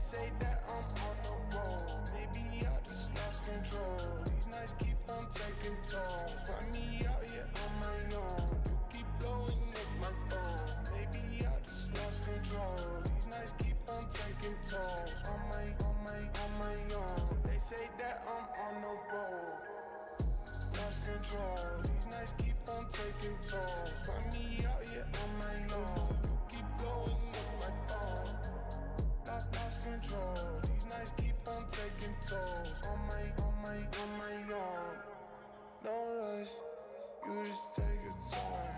They say that I'm on the roll, Maybe I just lost control. These nights keep on taking tolls. Find me out here on my own. You keep blowing up my phone. Maybe I just lost control. These nights keep on taking tolls. On my, on my, on my own. They say that I'm on the roll. Lost control. These nights keep on taking tolls. control. These nights keep on taking tolls. On my, on my, on my own. No rush, you just take your time.